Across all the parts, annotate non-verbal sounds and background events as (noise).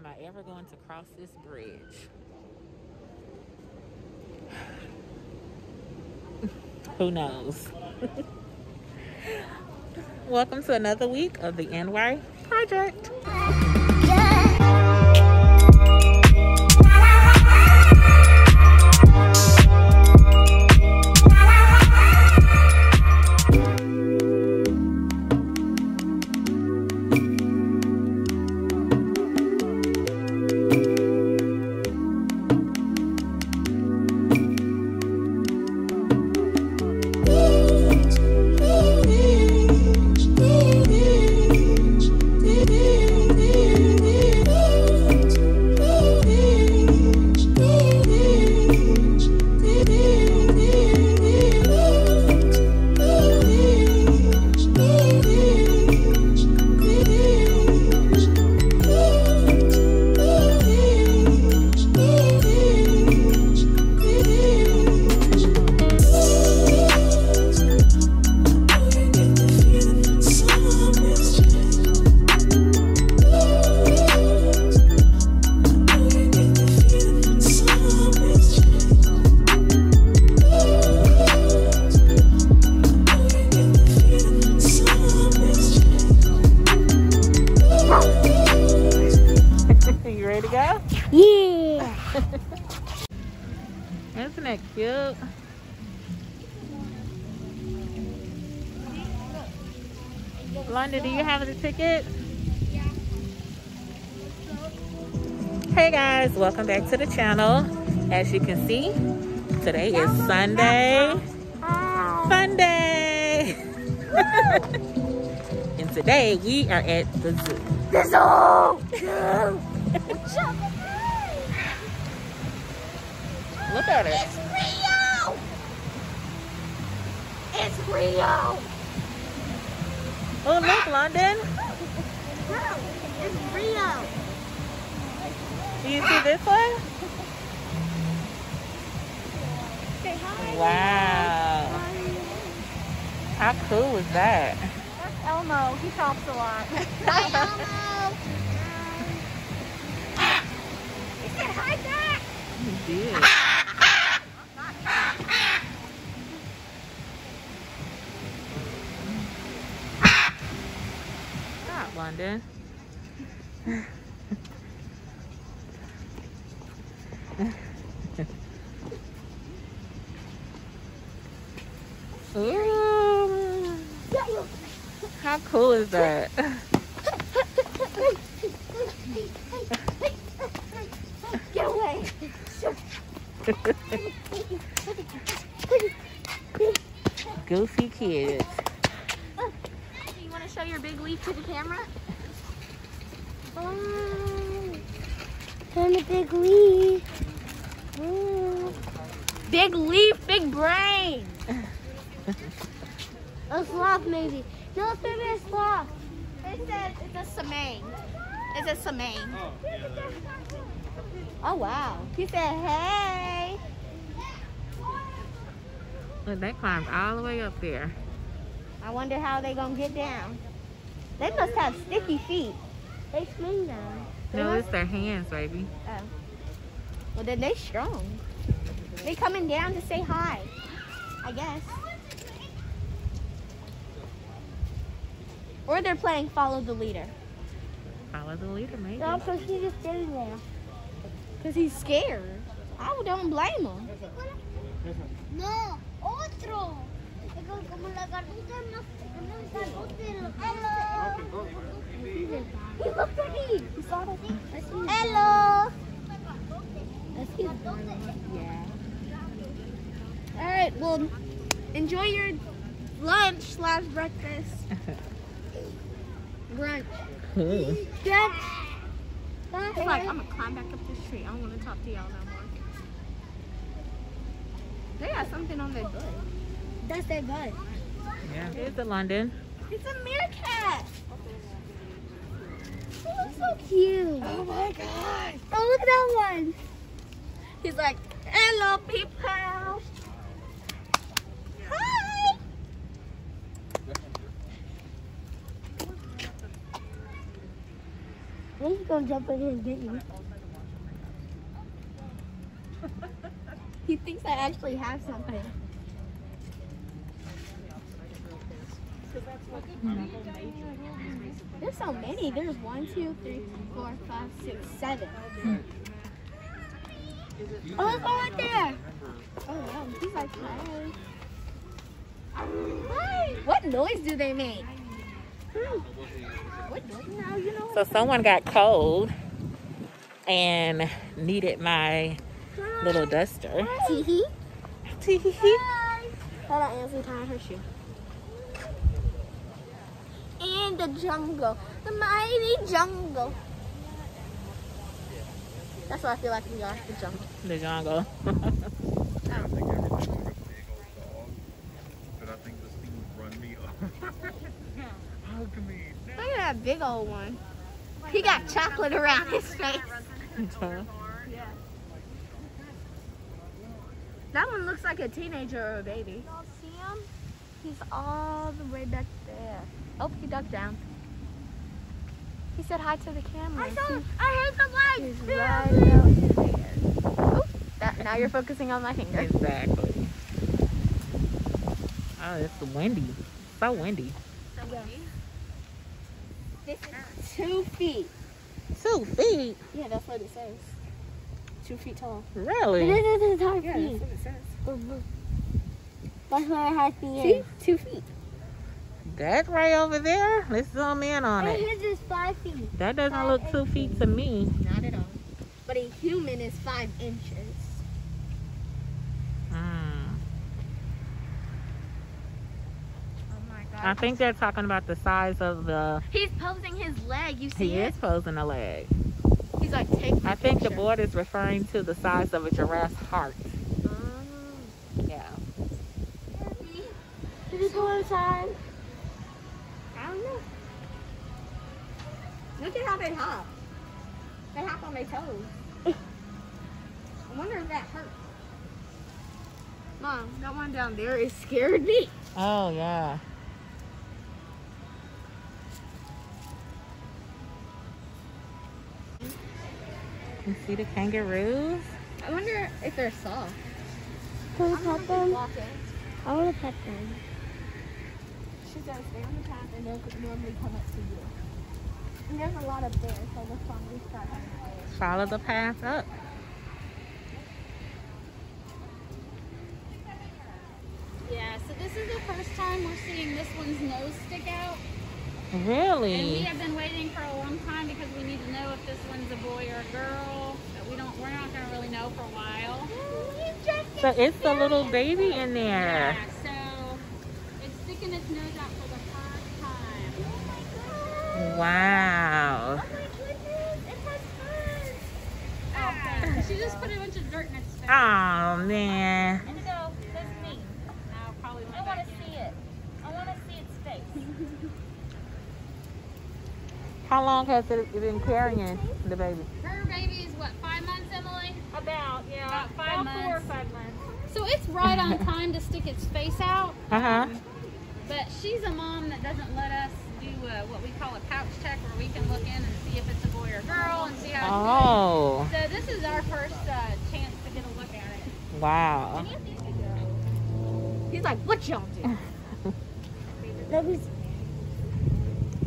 am I ever going to cross this bridge? (sighs) Who knows? (laughs) Welcome to another week of the NY Project. Cute? London, do you have the ticket? Hey guys, welcome back to the channel. As you can see, today is Sunday. Sunday! (laughs) and today we are at the zoo. The zoo. (laughs) Look at it. It's Rio. Oh, look, London. No, it's Rio. Do you see this one? Say hi. Wow. How cool is that? That's Elmo. He talks a lot. (laughs) Hi, Elmo. He said hi back. He did. (laughs) London. Ooh. How cool is that? Get away. (laughs) Goofy kids. You want to show your big leaf to the camera? Oh, and a big leaf. Oh. Big leaf, big brain. (laughs) a sloth, maybe. No, it's maybe a sloth. It says it's a siamang. It's a siamang. Oh, oh, wow. He said, hey. Look, they climbed all the way up there. I wonder how they gonna get down. They must have sticky feet. They swing down. No, it's their hands, baby. Oh. Well, then they're strong. They're coming down to say hi. I guess. Or they're playing follow the leader. Follow the leader, maybe. No, because he's just sitting there. Because he's scared. I don't blame him. No, otro. Es como- como la garganta más, más gargote, lo- He looked at me. He saw the thing. Hello. That's Yeah. All right. Well, enjoy your lunch slash breakfast. Brunch. Cool. Brunch. Like, I'm gonna climb back up this tree. I don't want to talk to y'all no more. They got something on their butt. That's their butt. Yeah. Here's the London. It's a meerkat. Oh, looks so cute. Oh my god. Oh, look at that one. He's like, hello people. Hi. Then he's gonna jump in here and get you. He thinks I actually have something. There's so many. There's one, two, three, four, five, six, seven. Oh, let's right there. Oh wow, he's like, hi. Hi. What noise do they make? What noise? Now you know. So someone got cold and needed my little duster. Tee Tee-hee-hee. Hold on, Ansley tying her shoe. In the jungle, the mighty jungle. That's what I feel like we are, the jungle. the jungle. I think everything was a big old dog, but I think this thing would run me over. Hug me. Look at that big old one. He got chocolate around his face. (laughs) That one looks like a teenager or a baby. Y'all see him? He's all the way back there. Oh, he ducked down. He said hi to the camera. I saw. He's- I heard the He's right out there. Oh, that, now you're focusing on my finger. exactly. Oh, it's windy. So windy. So windy. This is ah. two feet. Two feet? Yeah, that's what it says. Two feet tall. Really? This is our Yeah, feet. that's what it says. That's where it has See? feet. Two feet. That right over there? Let's zoom in on And it. his is five feet. That doesn't look two feet to me. Not at all. But a human is five inches. Hmm. Oh my god. I think they're talking about the size of the. He's posing his leg. You see He it? is posing a leg. He's like, take I think the board is referring to the size of a giraffe's heart. Oh. Yeah. Did he go inside? Oh, know. Look at how they hop. They hop on their toes. I wonder if that hurts. Mom, that one down there is scared me. Oh, yeah. You see the kangaroos? I wonder if they're soft. Can we pet them? I want to pet them. She says stay on the path and they'll normally come up to you. And there's a lot up there, so let's probably start. Follow the path up. Yeah, so this is the first time we're seeing this one's nose stick out. Really? And we have been waiting for a long time because we need to know if this one's a boy or a girl. But we don't we're not gonna really know for a while. So it's the little baby in there. Yeah, so it's sticking its nose out for the first time. Wow. Oh, she just put a bunch of dirt in its face. Oh, man. Indigo, that's me. I'll probably I want to see it. I want to see its face. (laughs) How long has it been carrying the baby? Her baby is what, five months, Emily? About, yeah. About five about four or months. five months. So it's right on time to stick its face out. Uh huh. But she's a mom that doesn't let us do uh, what we call a pouch check where we can look in and see if it's a boy or girl and see how Oh, it's doing. So this is our first uh, chance to get a look at it. wow. He's like, what y'all do? (laughs) Let me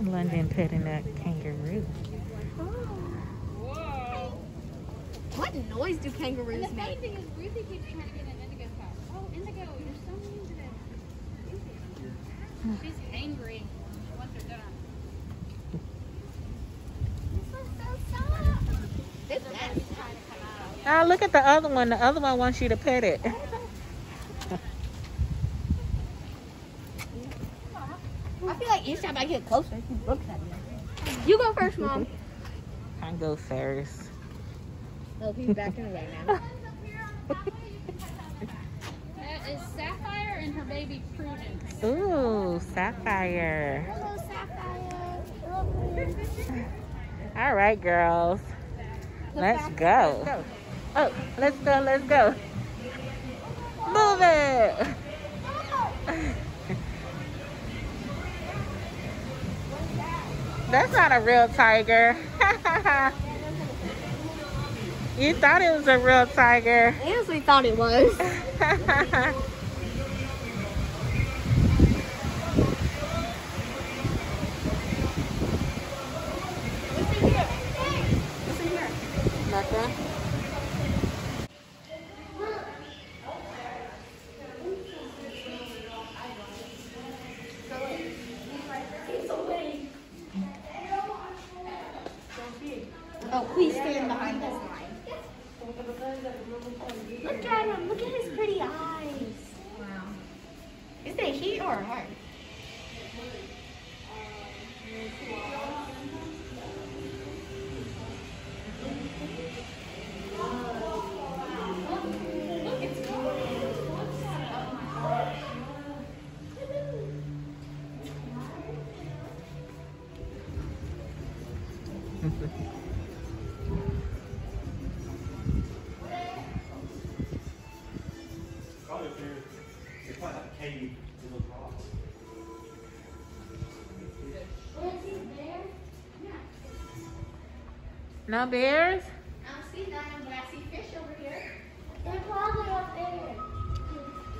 London petting that kangaroo. Whoa. What noise do kangaroos make? And the kangaroos funny make? She's angry. She wants her dinner. It's that. Trying to come out. Oh, ah, look at the other one. The other one wants you to pet it. I feel like each time I get closer, he looks at me. You go first, mom. I go first. Oh, he's backing away now. (laughs) That is Sapphire and her baby Prudence. Ooh, sapphire. Hello, Sapphire. Hello, All right, girls. Let's go. Oh, let's go, let's go. Move it. That's not a real tiger. (laughs) you thought it was a real tiger. I honestly thought it was. (laughs) Nothing. Oh, No bears? I don't see none, but I see fish over here. They're probably up there.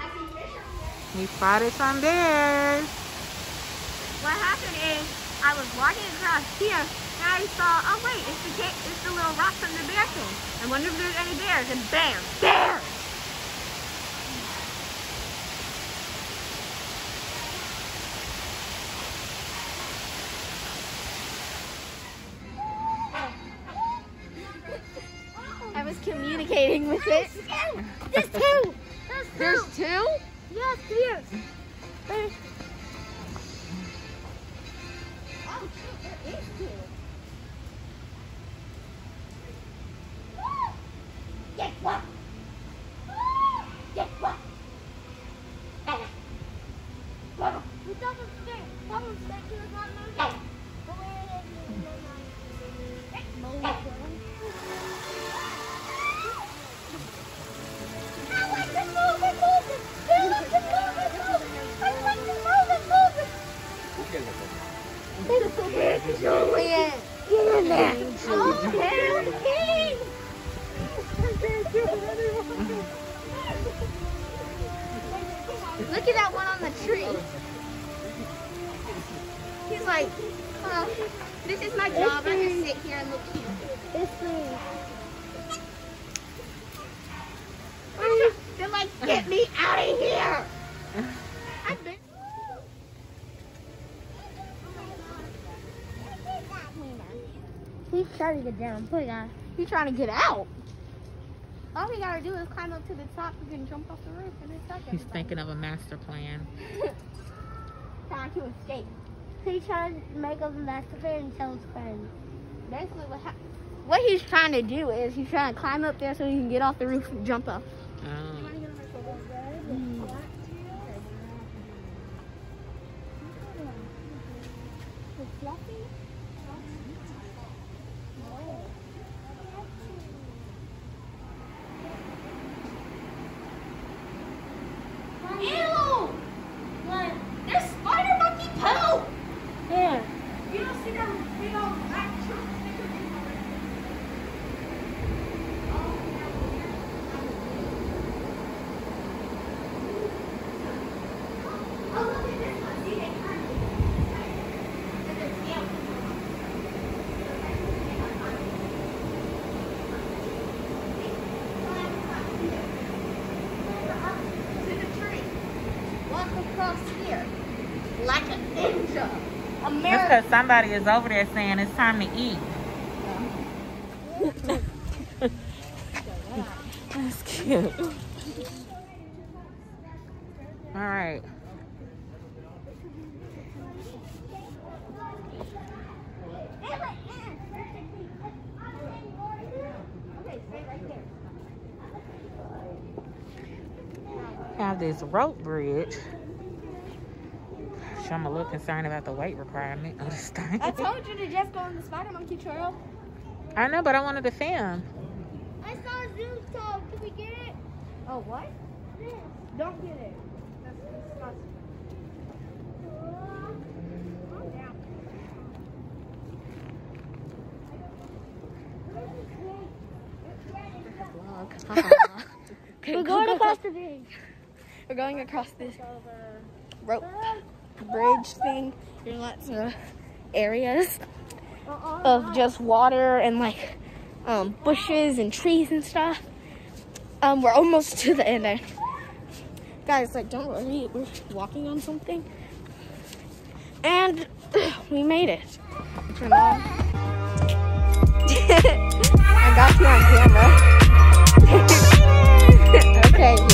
I see fish over here. We spotted some bears. What happened is I was walking across here and I saw, oh wait, it's the it's the little rock from the bear thing. I wonder if there's any bears and bam, bear! Communicating with it. There's two! There's two? Yes, here. There's... this is my job. I can sit here and look cute. This way. They're like, get me out of here. I've been. He's trying to get down. Poor guy. He's trying to get out. All we gotta do is climb up to the top. We can jump off the roof and it's stuck He's thinking of a master plan. (laughs) Trying to escape. He's trying to make a master plan and tell his friends. Basically, what hap- what he's trying to do is he's trying to climb up there so he can get off the roof and jump up. Oh. Ew! What? There's spider monkey poo! Here. You don't see them big old black Oh, look at this one. See, they kind of- Look at their tail. To the tree. Walk across here. Like a ninja. That's America. because somebody is over there saying it's time to eat. That's cute. All right. Have this rope bridge. Which I'm a little concerned about the weight requirement of this thing. I told you to just go on the spider monkey trail. I know, but I wanted to film. I saw a zoo dog. Can we get it? Oh, what? This. Don't get it. That's disgusting. We're going across the (laughs) bridge. We're going across this rope bridge thing. There's lots of areas uh-uh. of just water and like um, bushes and trees and stuff. Um, we're almost to the end. Guys, like, don't worry, we're walking on something. And (clears throat) we made it. (laughs) I got you on camera. (laughs) okay.